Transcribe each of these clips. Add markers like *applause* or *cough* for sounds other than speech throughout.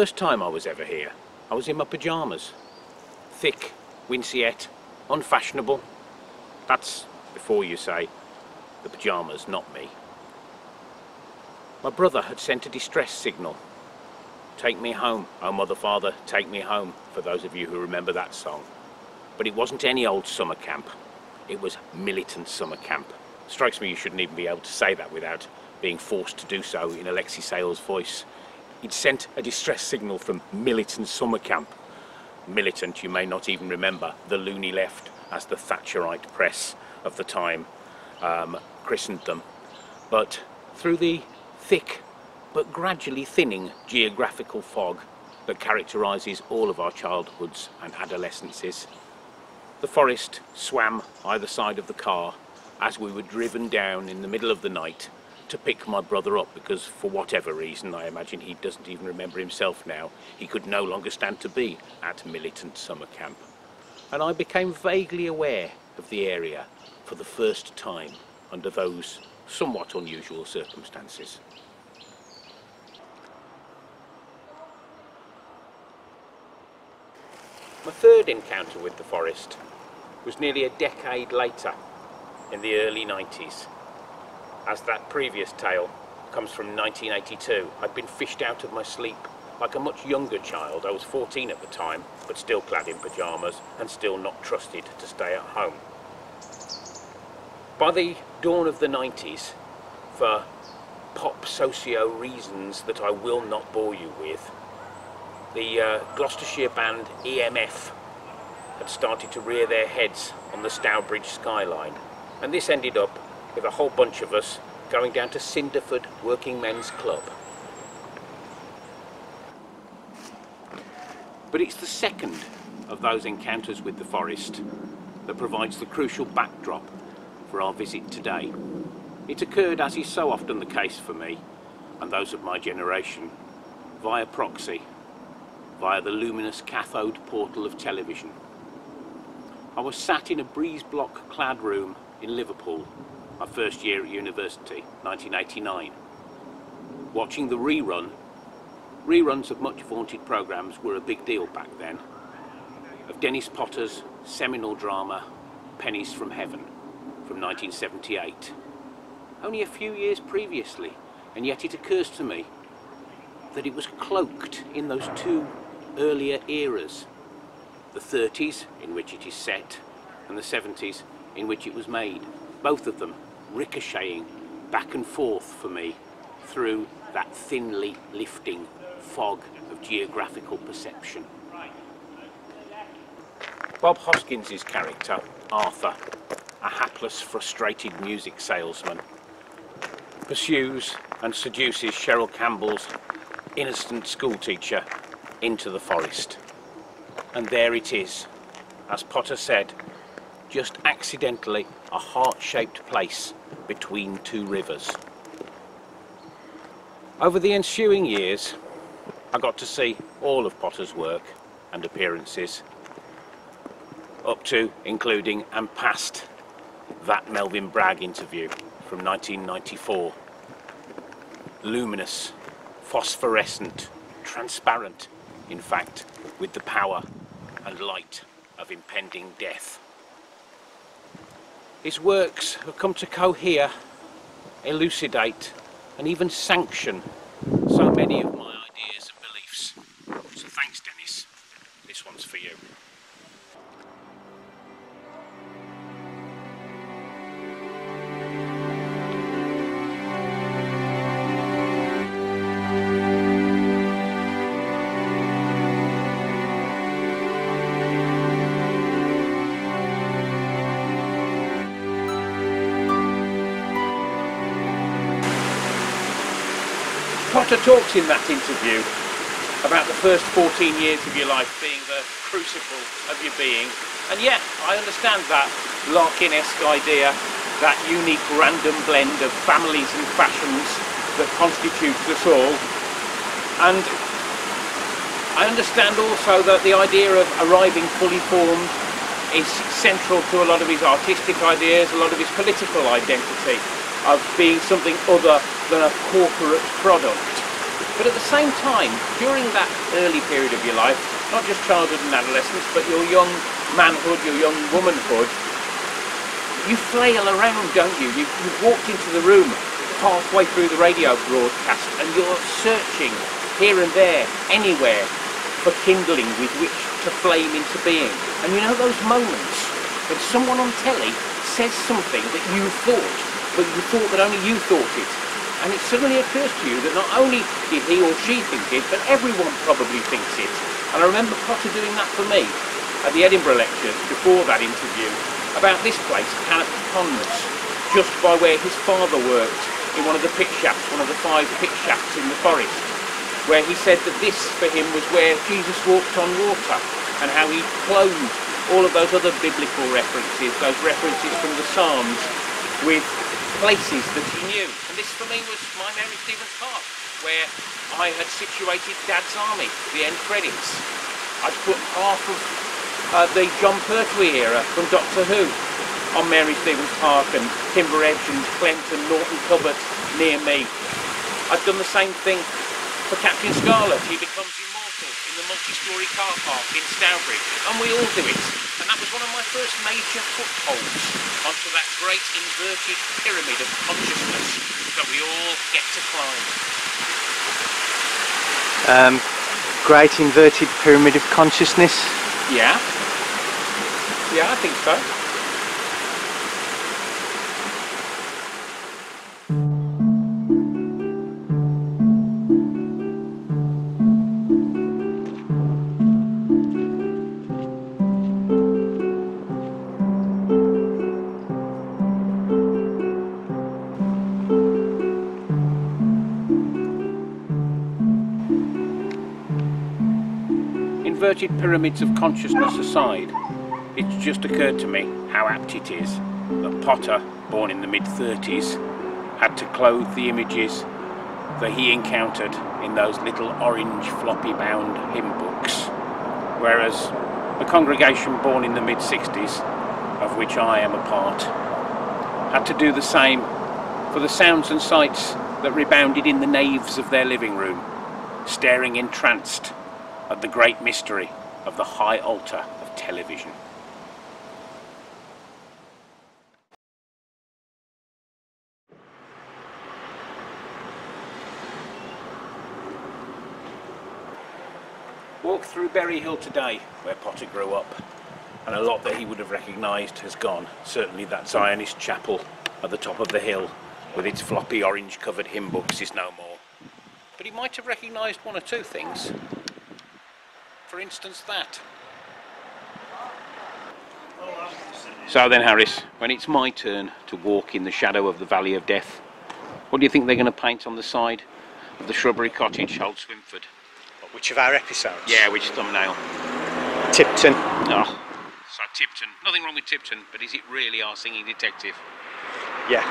first time I was ever here, I was in my pyjamas. Thick, winceyette, unfashionable. That's before you say the pyjamas, not me. My brother had sent a distress signal. Take me home, oh mother, father, take me home, for those of you who remember that song. But it wasn't any old summer camp. It was militant summer camp. Strikes me you shouldn't even be able to say that without being forced to do so in Alexei Sayle's voice. He'd sent a distress signal from militant summer camp. Militant, you may not even remember, the loony left, as the Thatcherite press of the time um, christened them. But through the thick but gradually thinning geographical fog that characterises all of our childhoods and adolescences, the forest swam either side of the car as we were driven down in the middle of the night to pick my brother up because for whatever reason, I imagine he doesn't even remember himself now, he could no longer stand to be at militant summer camp. And I became vaguely aware of the area for the first time under those somewhat unusual circumstances. My third encounter with the forest was nearly a decade later, in the early 90s. As that previous tale comes from 1982, I'd been fished out of my sleep like a much younger child. I was 14 at the time, but still clad in pyjamas and still not trusted to stay at home. By the dawn of the 90s, for pop socio reasons that I will not bore you with, the uh, Gloucestershire band EMF had started to rear their heads on the Stourbridge skyline. And this ended up with a whole bunch of us going down to Cinderford Working Men's Club. But it's the second of those encounters with the forest that provides the crucial backdrop for our visit today. It occurred, as is so often the case for me, and those of my generation, via proxy via the luminous cathode portal of television. I was sat in a breeze block clad room in Liverpool, my first year at university, 1989, watching the rerun. Reruns of much vaunted programmes were a big deal back then, of Dennis Potter's seminal drama Pennies from Heaven from 1978. Only a few years previously, and yet it occurs to me that it was cloaked in those two earlier eras. The 30s, in which it is set, and the 70s, in which it was made. Both of them ricocheting back and forth for me through that thinly lifting fog of geographical perception. Bob Hoskins' character, Arthur, a hapless, frustrated music salesman, pursues and seduces Cheryl Campbell's innocent schoolteacher into the forest. And there it is, as Potter said, just accidentally a heart-shaped place between two rivers. Over the ensuing years, I got to see all of Potter's work and appearances, up to, including, and past that Melvyn Bragg interview from 1994. Luminous, phosphorescent, transparent, in fact, with the power and light of impending death. His works have come to cohere, elucidate, and even sanction so many of my Potter talks in that interview about the first 14 years of your life being the crucible of your being. And yet, I understand that Larkin-esque idea, that unique random blend of families and fashions that constitutes us all. And I understand also that the idea of arriving fully formed is central to a lot of his artistic ideas, a lot of his political identity of being something other than a corporate product. But at the same time, during that early period of your life, not just childhood and adolescence, but your young manhood, your young womanhood, you flail around, don't you? You've, you've walked into the room halfway through the radio broadcast and you're searching here and there, anywhere, for kindling with which to flame into being. And you know those moments when someone on telly says something that you thought, but you thought that only you thought it. And it suddenly occurs to you that not only did he or she think it, but everyone probably thinks it. And I remember Potter doing that for me at the Edinburgh lectures before that interview about this place, Cannop Ponds, just by where his father worked in one of the pit shafts, one of the five pit shafts in the forest, where he said that this for him was where Jesus walked on water and how he clothed all of those other biblical references, those references from the Psalms with places that he knew. And this for me was my Mary Stevens Park, where I had situated Dad's Army, the end credits. I'd put half of uh, the Jon Pertwee era from Doctor Who on Mary Stevens Park and Kinver Edge and Clent and Norton Covert near me. I've done the same thing for Captain Scarlet. He becomes immortal in the multi-storey car park in Stourbridge, and we all do it. And that was one of my first major footholds onto that great inverted pyramid of consciousness that we all get to climb. Um, great inverted pyramid of consciousness. Yeah. Yeah, I think so. Inverted pyramids of consciousness aside, it's just occurred to me how apt it is that Potter, born in the mid-30s, had to clothe the images that he encountered in those little orange floppy-bound hymn books, whereas the congregation born in the mid-60s, of which I am a part, had to do the same for the sounds and sights that rebounded in the naves of their living room, staring entranced at the great mystery of the high altar of television. Walk through Berry Hill today, where Potter grew up, and a lot that he would have recognised has gone. Certainly that Zionist chapel at the top of the hill with its floppy orange covered hymn books is no more. But he might have recognised one or two things. For instance that. So then Harris, when it's my turn to walk in the shadow of the Valley of Death, what do you think they're going to paint on the side of the shrubbery cottage, Old Swinford? Which of our episodes? Yeah, which thumbnail? Tipton. Oh, so Tipton. Nothing wrong with Tipton, but is it really our singing detective? Yeah.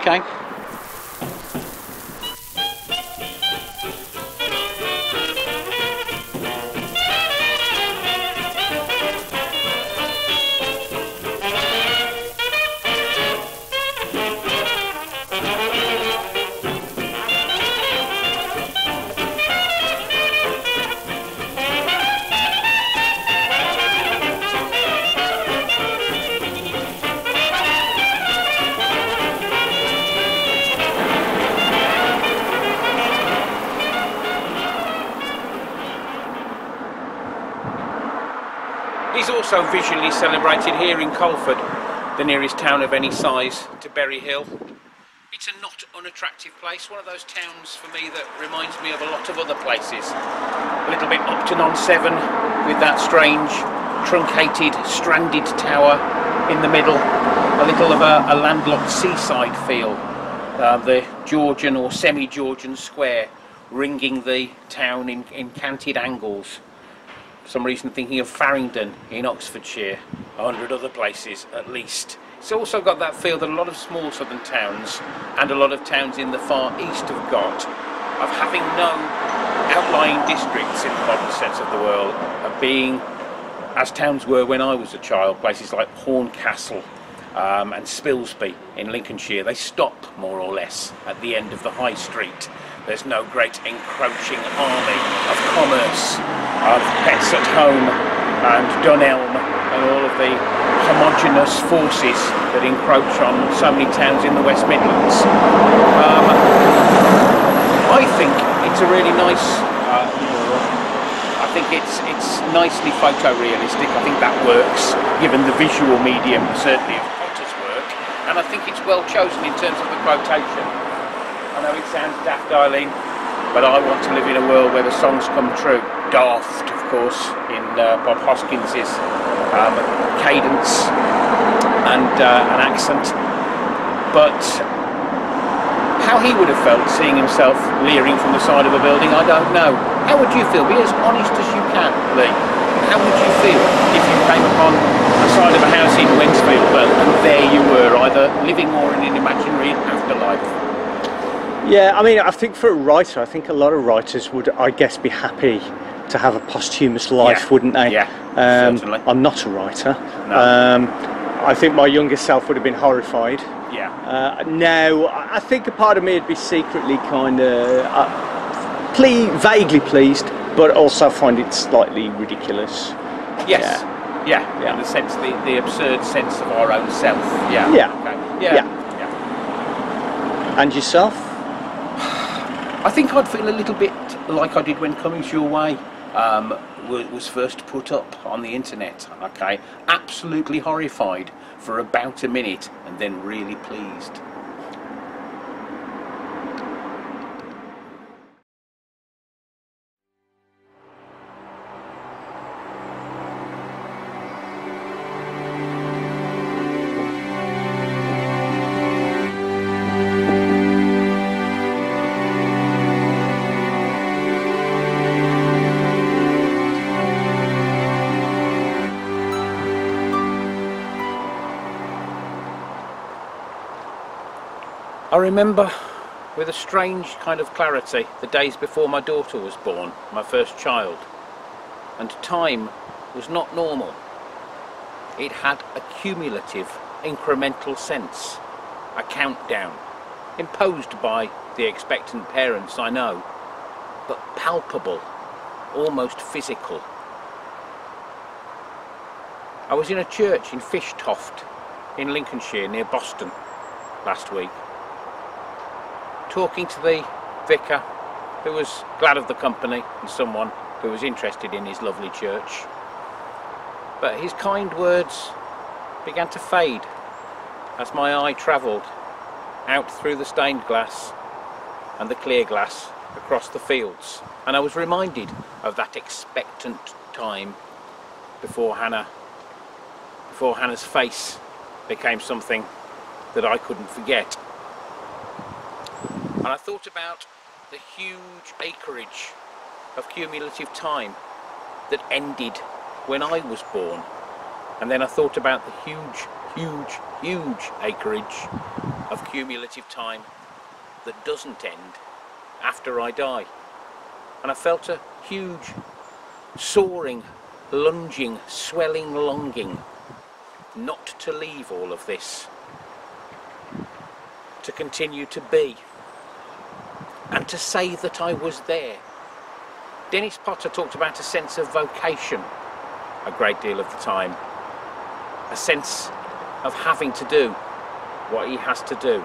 Okay. Visually celebrated here in Coleford, the nearest town of any size to Berry Hill. It's a not unattractive place, one of those towns for me that reminds me of a lot of other places. A little bit Upton on Severn with that strange truncated stranded tower in the middle, a little of a, a landlocked seaside feel. Uh, the Georgian or semi-Georgian square ringing the town in, in canted angles some reason thinking of Faringdon in Oxfordshire, a hundred other places at least. It's also got that feel that a lot of small southern towns and a lot of towns in the far east have got of having no outlying districts in the modern sense of the world, of being, as towns were when I was a child, places like Horncastle um, and Spilsby in Lincolnshire, they stop more or less at the end of the high street. There's no great encroaching army of commerce, of pets at home and Dunelm and all of the homogenous forces that encroach on so many towns in the West Midlands. Um, I think it's a really nice uh, I think it's it's nicely photorealistic. I think that works, given the visual medium, certainly of Potter's work, and I think it's well chosen in terms of the quotation. Know it sounds daft, Eileen, but I want to live in a world where the songs come true. Daft, of course, in uh, Bob Hoskins's um, cadence and uh, an accent, but how he would have felt seeing himself leering from the side of a building, I don't know. How would you feel? Be as honest as you can, Lee. How would you feel if you came upon the side of a house in Wednesfield and there you were, either living or in an imaginary afterlife? Yeah, I mean, I think for a writer, I think a lot of writers would, I guess, be happy to have a posthumous life, Yeah. wouldn't they? Yeah, um, certainly. I'm not a writer. No. Um, I think my younger self would have been horrified. Yeah. Uh, now, I think a part of me would be secretly kind of uh, ple- vaguely pleased, but also find it slightly ridiculous. Yes. Yeah. Yeah. In the sense, the, the absurd sense of our own self. Yeah. Yeah. Okay. Yeah. Yeah. yeah. And yourself? I think I'd feel a little bit like I did when Cummings Your Way um, was first put up on the internet. Okay, absolutely horrified for about a minute, and then really pleased. I remember with a strange kind of clarity the days before my daughter was born, my first child. And time was not normal. It had a cumulative, incremental sense, a countdown, imposed by the expectant parents, I know, but palpable, almost physical. I was in a church in Fishtoft in Lincolnshire near Boston last week talking to the vicar who was glad of the company and someone who was interested in his lovely church. But his kind words began to fade as my eye travelled out through the stained glass and the clear glass across the fields. And I was reminded of that expectant time before Hannah, before Hannah's face became something that I couldn't forget. Thought about the huge acreage of cumulative time that ended when I was born. And then I thought about the huge, huge, huge acreage of cumulative time that doesn't end after I die. And I felt a huge, soaring, lunging, swelling longing not to leave all of this, to continue to be and to say that I was there. Dennis Potter talked about a sense of vocation a great deal of the time, a sense of having to do what he has to do.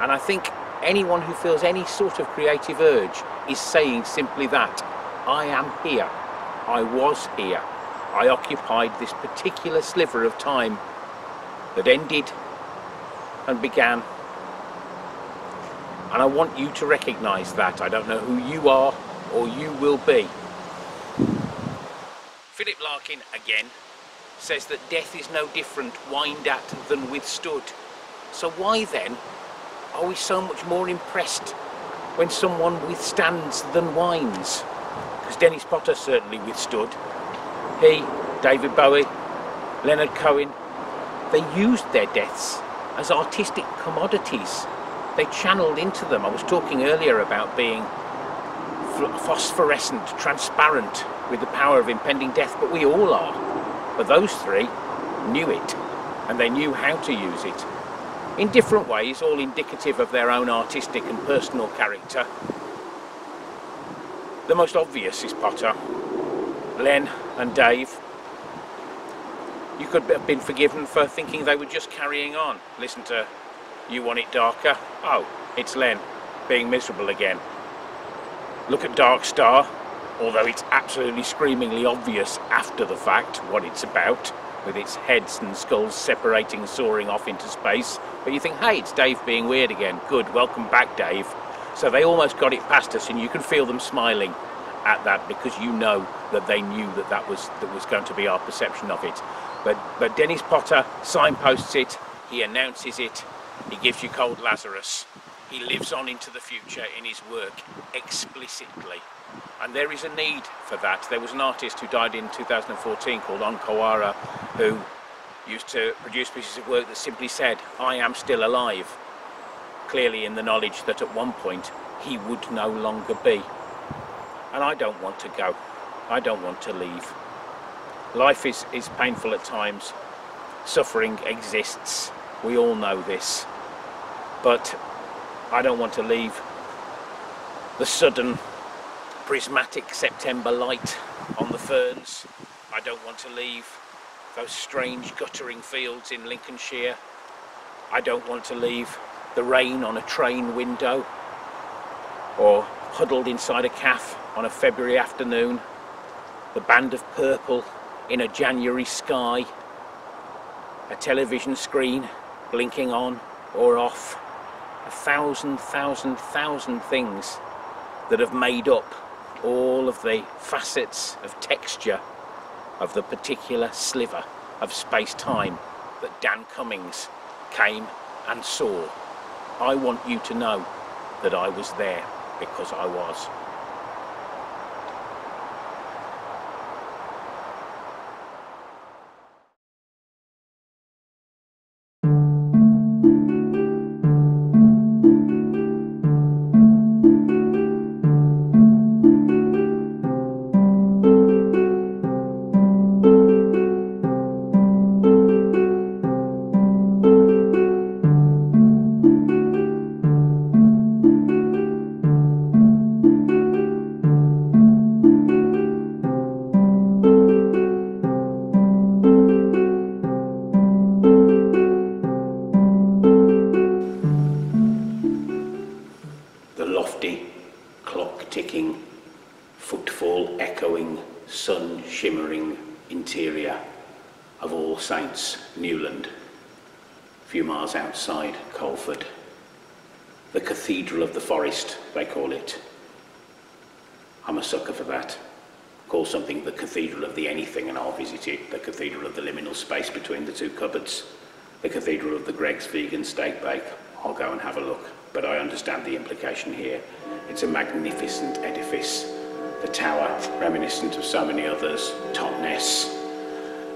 And I think anyone who feels any sort of creative urge is saying simply that I am here, I was here, I occupied this particular sliver of time that ended and began and I want you to recognise that. I don't know who you are or you will be. Philip Larkin again says that death is no different whined at than withstood. So why then are we so much more impressed when someone withstands than whines? Because Dennis Potter certainly withstood. He, David Bowie, Leonard Cohen, they used their deaths as artistic commodities they channeled into them. I was talking earlier about being ph- phosphorescent, transparent with the power of impending death, but we all are. But those three knew it, and they knew how to use it. In different ways, all indicative of their own artistic and personal character. The most obvious is Potter, Len and Dave. You could have been forgiven for thinking they were just carrying on. Listen to You Want It Darker. Oh, it's Len being miserable again. Look at Dark Star, although it's absolutely screamingly obvious after the fact what it's about, with its heads and skulls separating, soaring off into space. But you think, hey, it's Dave being weird again. Good, welcome back, Dave. So they almost got it past us, and you can feel them smiling at that because you know that they knew that that was that was going to be our perception of it. But but Dennis Potter signposts it. He announces it. He gives you cold Lazarus. He lives on into the future in his work explicitly. And there is a need for that. There was an artist who died in 2014 called On Kawara who used to produce pieces of work that simply said, I am still alive. Clearly in the knowledge that at one point he would no longer be. And I don't want to go. I don't want to leave. Life is, is painful at times. Suffering exists. We all know this. But I don't want to leave the sudden prismatic September light on the ferns. I don't want to leave those strange guttering fields in Lincolnshire. I don't want to leave the rain on a train window or huddled inside a cafe on a February afternoon, the band of purple in a January sky, a television screen blinking on or off, a thousand, thousand, thousand things that have made up all of the facets of texture of the particular sliver of space-time that Dan Cummings came and saw. I want you to know that I was there because I was. Outside Coleford. The Cathedral of the Forest, they call it. I'm a sucker for that. Call something the Cathedral of the Anything and I'll visit it. The Cathedral of the Liminal Space between the two cupboards. The Cathedral of the Greggs Vegan Steak Bake. I'll go and have a look. But I understand the implication here. It's a magnificent edifice. The tower, reminiscent of so many others. Totnes,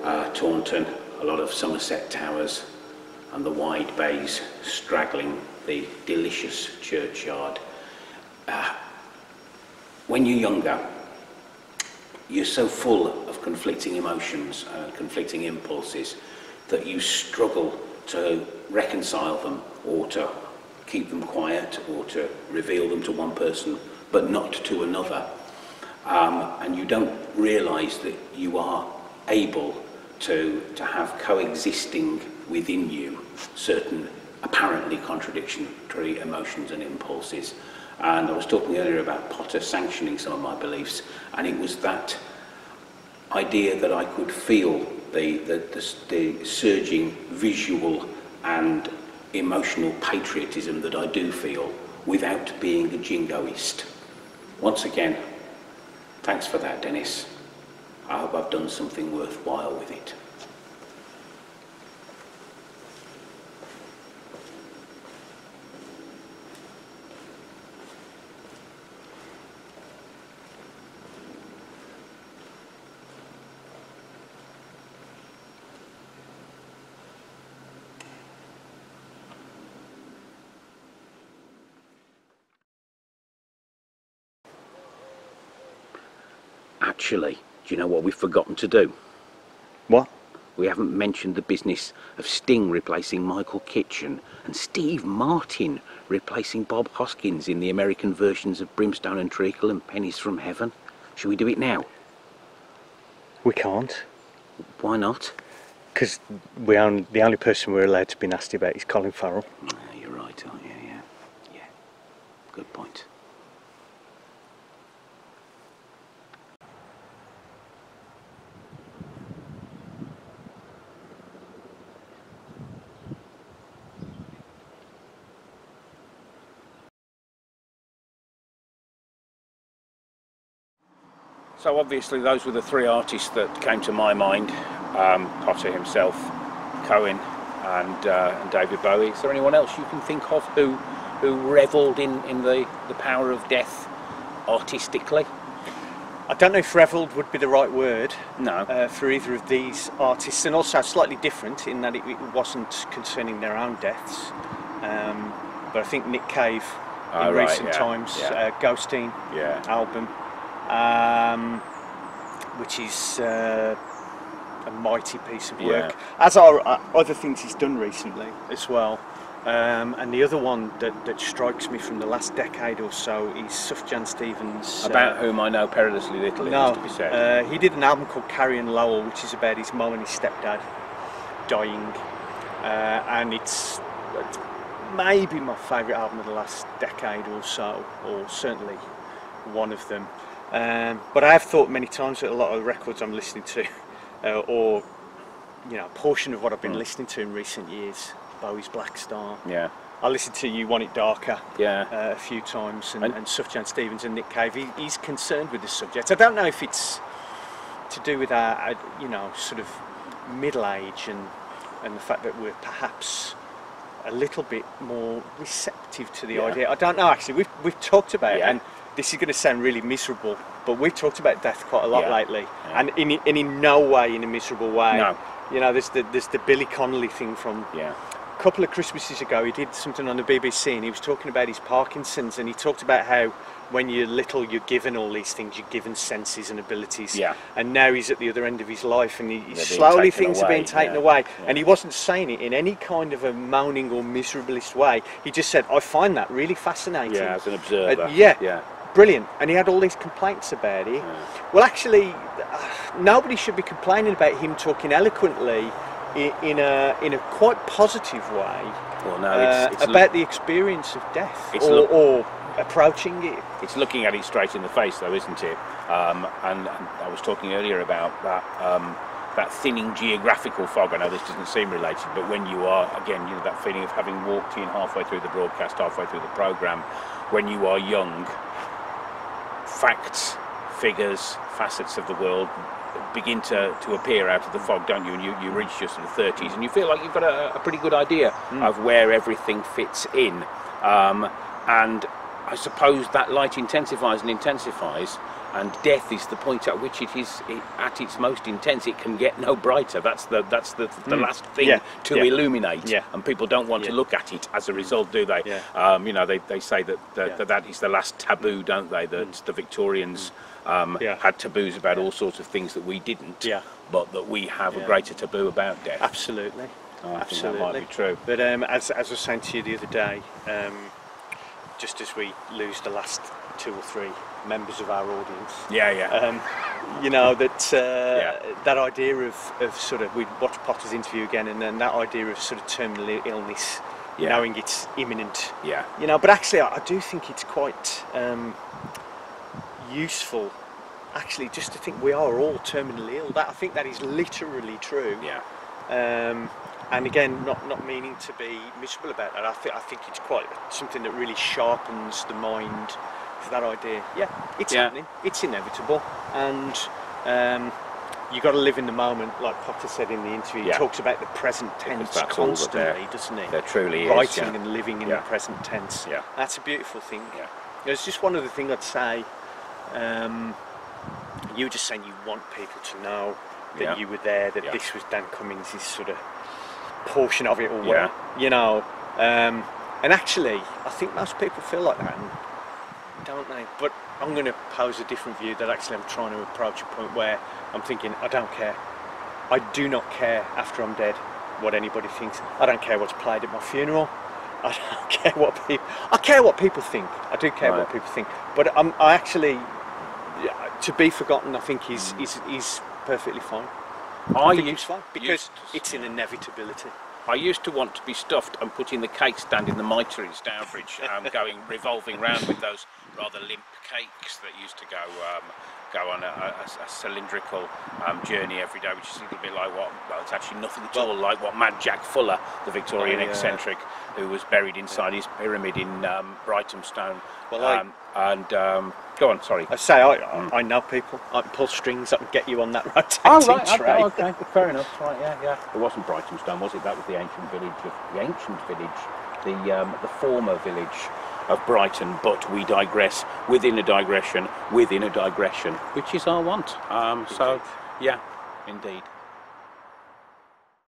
uh, Taunton, a lot of Somerset towers, and the wide bays straggling the delicious churchyard. Uh, when you're younger, you're so full of conflicting emotions and conflicting impulses that you struggle to reconcile them or to keep them quiet or to reveal them to one person but not to another. Um, and you don't realise that you are able to, to have coexisting within you certain apparently contradictory emotions and impulses. And I was talking earlier about Potter sanctioning some of my beliefs, and it was that idea that I could feel the, the, the, the surging visual and emotional patriotism that I do feel without being a jingoist. Once again, thanks for that, Dennis. I hope I've done something worthwhile with it. Actually, do you know what we've forgotten to do? What? We haven't mentioned the business of Sting replacing Michael Kitchen and Steve Martin replacing Bob Hoskins in the American versions of Brimstone and Treacle and Pennies from Heaven. Should we do it now? We can't, Why not? because the only person we're allowed to be nasty about is Colin Farrell. Ah, you're right, aren't you? Yeah. Yeah. Good point. So obviously those were the three artists that came to my mind. Um, Potter himself, Cohen and, uh, and David Bowie. Is there anyone else you can think of who, who revelled in, in the, the power of death artistically? I don't know if revelled would be the right word No. uh, for either of these artists, and also slightly different in that it, it wasn't concerning their own deaths. Um, but I think Nick Cave in Oh, right, recent yeah, times, yeah. Uh, Ghosteen yeah. album, um, which is uh, a mighty piece of work, as are uh, other things he's done recently as well. Um, and the other one that, that strikes me from the last decade or so is Sufjan Stevens. uh, About whom I know perilously little, it no, to be said. uh, he did an album called Carrie & Lowell, which is about his mum and his stepdad dying, uh, and it's, it's maybe my favourite album of the last decade or so, or certainly one of them. Um, but I have thought many times that a lot of the records I'm listening to, *laughs* uh, or you know, a portion of what I've been Mm. listening to in recent years, Bowie's Blackstar. yeah, I listened to You Want It Darker yeah. uh, a few times, and, And- and Sufjan Stevens and Nick Cave. He, he's concerned with this subject. I don't know if it's to do with our, our you know, sort of middle age and and the fact that we're perhaps a little bit more receptive to the Yeah. idea. I don't know. Actually, we've we've talked about Yeah. it, and this is going to sound really miserable, but we've talked about death quite a lot Yeah. lately, Yeah. and in and in no way in a miserable way. No. You know, there's the there's the Billy Connolly thing from yeah. a couple of Christmases ago, he did something on the BBC and he was talking about his Parkinson's and he talked about how when you're little, you're given all these things, you're given senses and abilities. Yeah. And now he's at the other end of his life and he, slowly things are being taken yeah, away. yeah. And he wasn't saying it in any kind of a moaning or miserablest way. He just said, I find that really fascinating. Yeah, as an observer. Uh, yeah. Yeah. Brilliant. And he had all these complaints about it. Well, actually, uh, nobody should be complaining about him talking eloquently in, in, a, in a quite positive way Well, no, uh, it's, it's, about the experience of death or, or approaching it. it's looking at it straight in the face, though, isn't it? Um, and, and I was talking earlier about that um, that thinning geographical fog. I know this doesn't seem related, but when you are again, you know, that feeling of having walked in halfway through the broadcast, halfway through the program, when you are young, facts, figures, facets of the world begin to, to appear out of the fog, don't you? And you, you reach your sort of 30s and you feel like you've got a, a pretty good idea of where everything fits in. Um, and I suppose that light intensifies and intensifies, and death is the point at which it is it, at its most intense. It can get no brighter. That's the that's the, the last thing Yeah, to yeah. illuminate. Yeah. And people don't want to look at it as a result, do they? Yeah. Um, you know, they, they say that, that, Yeah. that that is the last taboo, don't they? That the Victorians um, Yeah. had taboos about all sorts of things that we didn't. Yeah. But that we have a greater taboo about death. Absolutely. I think that Absolutely. might be true. But um, as, as I was saying to you the other day, um, just as we lose the last two or three members of our audience, Yeah, yeah. um, you know that uh, Yeah. that idea of, of sort of we watched Potter's interview again, and then that idea of sort of terminal illness, Yeah. knowing it's imminent. yeah. You know, but actually, I, I do think it's quite um, useful. Actually, just to think we are all terminally ill. That I think that is literally true. Yeah. Um, and again, not not meaning to be miserable about that. I think I think it's quite something that really sharpens the mind for that idea. Yeah, it's Yeah. happening. It's inevitable, and um, you got to live in the moment, like Potter said in the interview. He talks about the present tense all constantly, doesn't he? There truly is. Writing yeah. and living in Yeah. the present tense. Yeah. That's a beautiful thing. Yeah. There's just one other thing I'd say. Um, you were just saying you want people to know that Yeah. you were there, that Yeah. this was Dan Cummings' sort of portion of it, or Yeah. you know. Um, and actually, I think most people feel like that, and don't they? But I'm going to pose a different view that actually I'm trying to approach a point where I'm thinking, I don't care. I do not care after I'm dead what anybody thinks. I don't care what's played at my funeral. I don't *laughs* care what people. I care what people think. I do care Right. what people think. But I'm, I actually, to be forgotten, I think is is is perfectly fine. I think used- it's fine because used- it's an inevitability. I used to want to be stuffed and put in the cake stand in the mitre in Stourbridge, um, *laughs* going revolving round with those rather limp cakes that used to go um, go on a, a- a cylindrical um, journey every day, which is a little bit like what well, it's actually nothing at all like what Mad Jack Fuller, the Victorian Oh, yeah. eccentric, who was buried inside his pyramid in um, Brightonstone. Well, I- um, and um, go on, sorry. I say I, I, I know people. I can pull strings. I can get you on that *laughs* rotating Oh right, okay, tray. okay, *laughs* fair enough. Right, yeah, yeah. It wasn't Brightonstone, was it? That was the ancient village of the ancient village, the um, the former village of Brighton. But we digress within a digression, within a digression, which is our want. Um, so, yeah, indeed.